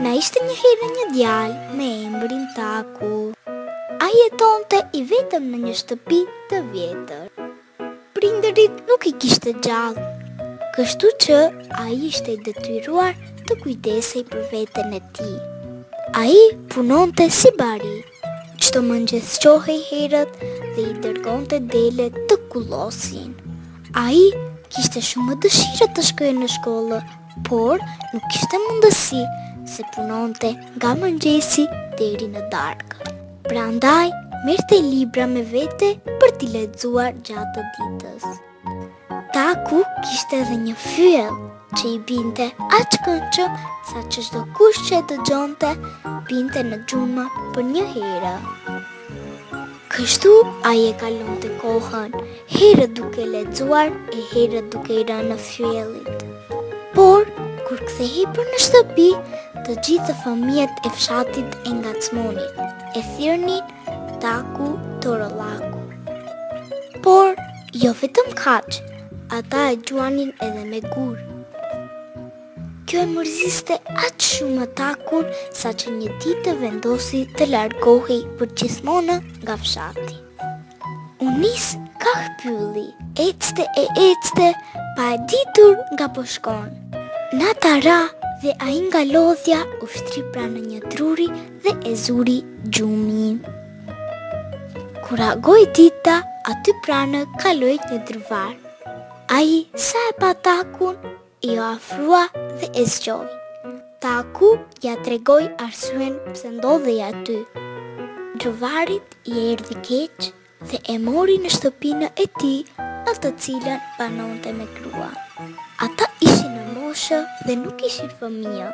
Na ishte një herë një djalë me emrin Taku. Ai jetonte i vetëm në një shtëpi të vjetër. Prindërit nuk i kishte gjallë, kështu që ai ishte i detyruar të kujdesej për veten e tij. Ai punonte si bari, çdo mëngjes çohej herët dhe i dërgonte delet të kullosin. Ai kishte shumë dëshirë të shkonte në shkollë, por nuk kishte mundësi se punonte nga mëngjesi deri në darkë. Prandaj, merrte libra me vete për t'i lexuar gjatë ditës. Taku kishte edhe një fyell që i binte aq këndshëm saqë çdokush që e dëgjonte binte në gjumë përnjëherë. Kështu ai e kalonte kohën, herë duke lexuar e herë duke i rënë fyellit. Por, kur kthehej për në shtëpi, të gjithë fëmijët e fshatit e ngacmonin, e thërrisnin Taku torollaku. Por, jo vetëm kaq, ata e gjuanin edhe me gurë. Kjo e mërziste aq shumë Takun saqë një ditë vendosi të largohej përgjithmonë nga fshati. U nis kah pylli, ecte e ecte, pa e ditur nga po shkon. Nata ra dhe ai nga lodhja u shtri pranë një druri dhe e zuri gjumi. Kur agoi dita, aty pranë kaloi një druvar. Ai sa e pa Takun, Iu afrua dhe e zgjoi. Taku ia tregoi arsyen pse ndodhej aty. Druvarit i erdhi keq dhe e mori në shtëpinë e tij në të cilën banonte me gruan. Ata ishin në moshë dhe nuk kishin fëmijë.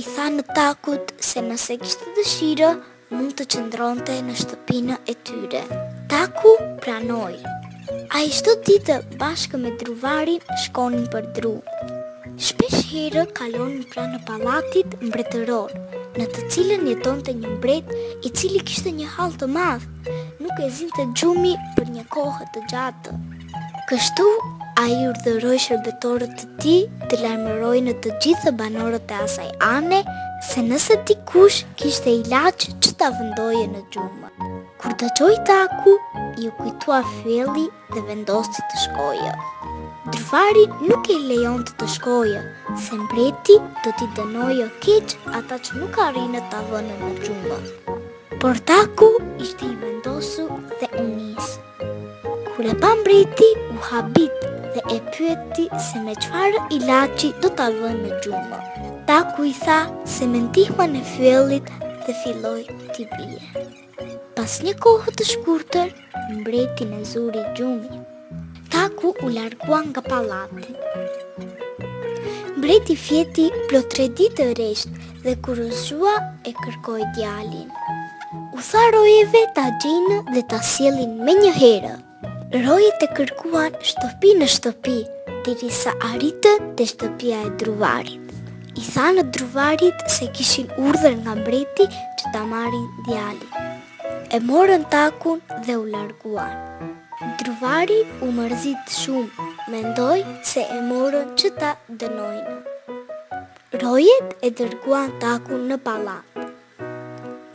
I thanë Takut se nëse kishte dëshirë, mund të qëndronte në shtëpinë e tyre. Taku pranoi. Ai çdo ditë bashkë me druvarin shkonin për dru. Shpeshherë kalonin pranë pallatit mbretëror, në të cilën jetonte një mbret i cili kishte një hall të madh, nuk e zinte gjumi për një kohë të gjatë. Kështu, ai urdhëroi shërbetorët e tij të lajmërojnë të gjithë banorët e asaj ane, se nëse dikush kishte ilaç që ta vendonte në gjumë. Kur dëgjoi Taku, iu kujtua fyelli dhe vendosi të shkojë. Druvari nuk e lejonte të shkojë, se mbreti do t'i dënojë keq ata që nuk arrijnë ta vënë në gjumë. Por Taku ishte i vendosur dhe u nis. Kur e pa mbreti, u habit dhe e pyeti se me çfarë ilaçi do ta vërë në gjumë. Taku i tha se me ndihmën e fyellit dhe filloi t'i bjerë. Pas një kohe të shkurtër, Mbretin e zuri gjumi Taku u largua nga pallati Mbreti fjeti plot tre ditë rresht Dhe kur u zgjua e kërkoi djalin U tha rojeve ta gjejnë dhe ta sjellin menjëherë Rojet e kërkuan shtëpi më shtëpi derisa arritën te shtëpia e druvarit I thanë druvarit se kishin urdhër nga mbreti që ta marrin djalin E morën Takun dhe u larguan. Druvari u mërzit shumë, mendoi se e morën që ta dënojnë. Rojet e dërguan Takun në pallat.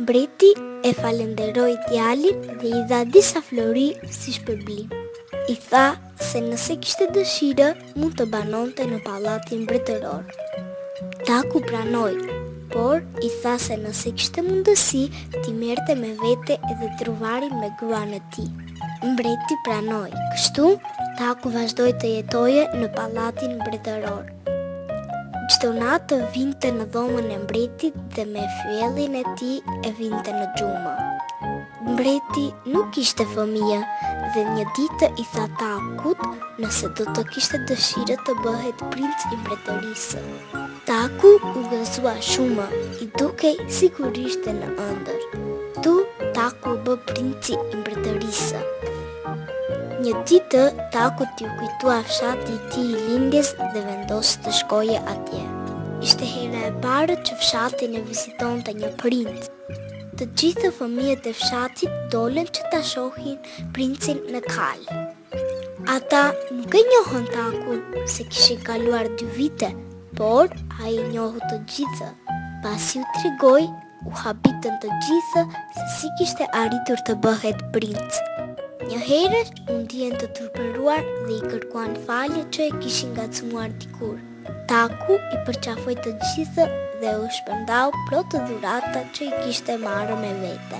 Mbreti e falënderoi djalin dhe i dha disa flori si shpërblim. I tha se nëse kishte dëshirë, mund të banonte në pallatin mbretëror. Taku pranoi, por i tha se nëse kishte mundësi, t'i merrte me vete edhe druvarin me gruan e tij. Mbreti pranoi, kështu, Taku vazhdoi të jetojë në pallatin mbretëror. Çdo natë vinte në dhomën e mbretit dhe me fyellin e tij e vinte në gjumë. Mbreti nuk kishte fëmijë dhe një ditë i tha Takut nëse do të kishte dëshirë të bëhet princ i mbretërisë. Taku u gëzua shumë, i dukej sikur ishte në ëndërr. Kështu Taku u bë princi i mbretërisë. Një ditë Takut iu kujtua fshati i tij i lindjes dhe vendosi të shkojë atje. Ishte hera e parë që fshatin e vizitonte një princ. Të gjithë fëmijët e fshatit dolën që ta shohin princin në kalë. Ata nuk e njohën Takun se kishin kaluar dy vite, por ai i njohu të gjithë. Pasi u tregoi, u habitën të gjithë se si kishte arritur të bëhet princ. Njëherësh, u ndjenë të turpëruar dhe i kërkuan falje që e kishin ngacmuar dikur. Taku i përqafoi të gjithë dhe u shpërndau plot dhurata që i kishte marrë me vete.